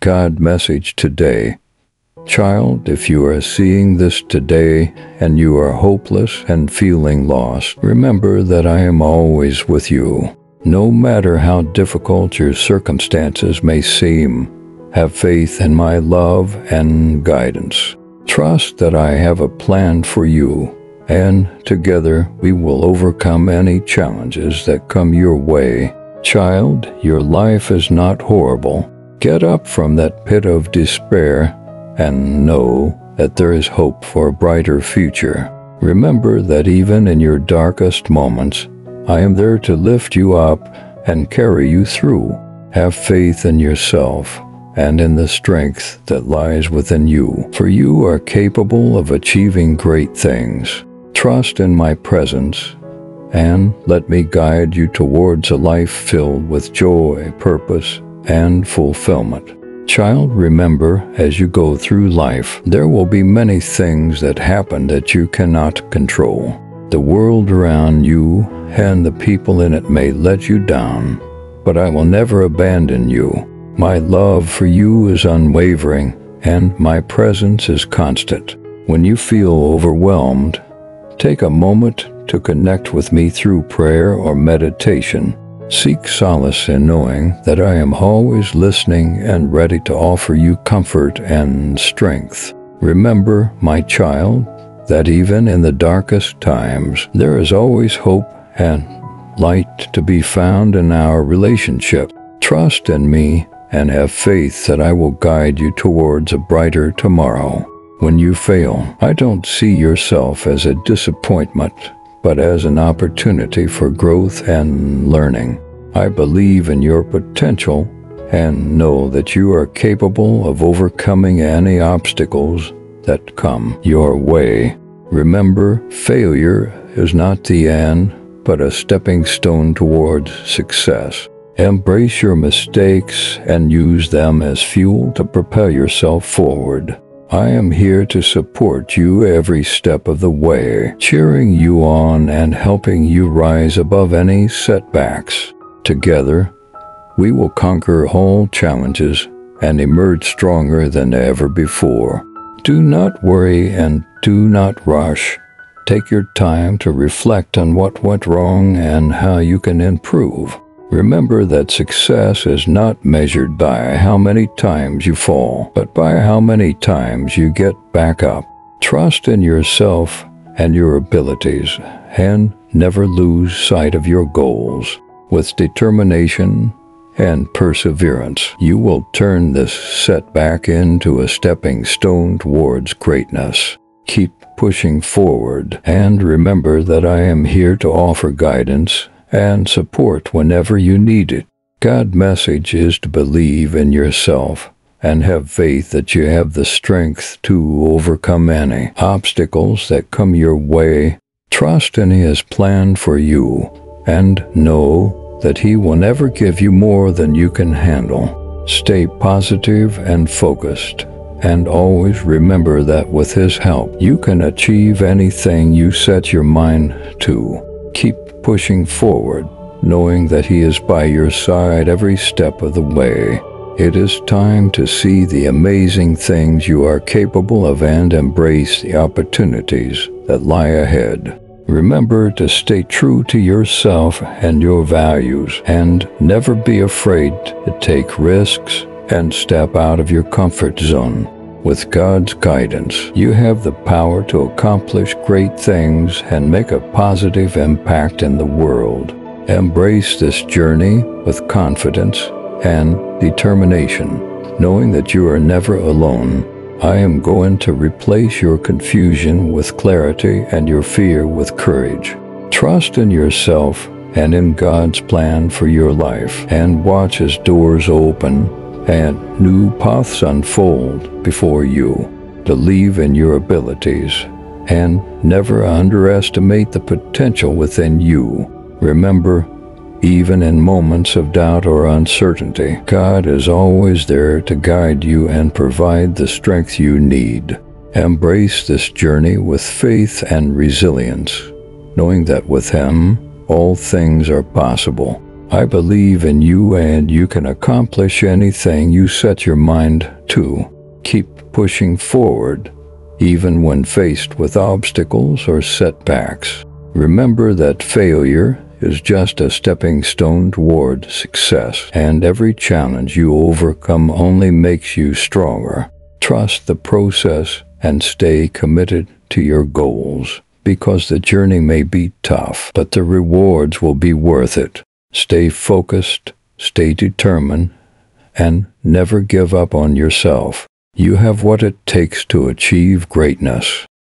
God message today. Child, if you are seeing this today and you are hopeless and feeling lost, remember that I am always with you. No matter how difficult your circumstances may seem, have faith in my love and guidance. Trust that I have a plan for you, and together we will overcome any challenges that come your way. Child, your life is not horrible. Get up from that pit of despair and know that there is hope for a brighter future. Remember that even in your darkest moments, I am there to lift you up and carry you through. Have faith in yourself and in the strength that lies within you, for you are capable of achieving great things. Trust in my presence and let me guide you towards a life filled with joy, purpose, and fulfillment. Child, remember, as you go through life, there will be many things that happen that you cannot control. The world around you and the people in it may let you down, but I will never abandon you. My love for you is unwavering, and my presence is constant. When you feel overwhelmed, take a moment to connect with me through prayer or meditation. Seek solace in knowing that I am always listening and ready to offer you comfort and strength. Remember, my child, that even in the darkest times, there is always hope and light to be found in our relationship. Trust in me and have faith that I will guide you towards a brighter tomorrow. When you fail, I don't see yourself as a disappointment but as an opportunity for growth and learning. I believe in your potential and know that you are capable of overcoming any obstacles that come your way. Remember, failure is not the end, but a stepping stone towards success. Embrace your mistakes and use them as fuel to propel yourself forward. I am here to support you every step of the way, cheering you on and helping you rise above any setbacks. Together, we will conquer all challenges and emerge stronger than ever before. Do not worry and do not rush. Take your time to reflect on what went wrong and how you can improve. Remember that success is not measured by how many times you fall, but by how many times you get back up. Trust in yourself and your abilities, and never lose sight of your goals. With determination and perseverance, you will turn this setback into a stepping stone towards greatness. Keep pushing forward, and remember that I am here to offer guidance and support whenever you need it. God's message is to believe in yourself and have faith that you have the strength to overcome any obstacles that come your way. Trust in His plan for you and know that He will never give you more than you can handle. Stay positive and focused and always remember that with His help, you can achieve anything you set your mind to. Keep pushing forward, knowing that He is by your side every step of the way. It is time to see the amazing things you are capable of and embrace the opportunities that lie ahead. Remember to stay true to yourself and your values and never be afraid to take risks and step out of your comfort zone. With God's guidance, you have the power to accomplish great things and make a positive impact in the world. Embrace this journey with confidence and determination, knowing that you are never alone. I am going to replace your confusion with clarity and your fear with courage. Trust in yourself and in God's plan for your life, and watch as doors open and new paths unfold before you. Believe in your abilities and never underestimate the potential within you. Remember, even in moments of doubt or uncertainty, God is always there to guide you and provide the strength you need. Embrace this journey with faith and resilience, knowing that with Him, all things are possible. I believe in you and you can accomplish anything you set your mind to. Keep pushing forward, even when faced with obstacles or setbacks. Remember that failure is just a stepping stone toward success, and every challenge you overcome only makes you stronger. Trust the process and stay committed to your goals, because the journey may be tough, but the rewards will be worth it. Stay focused, stay determined, and never give up on yourself. You have what it takes to achieve greatness.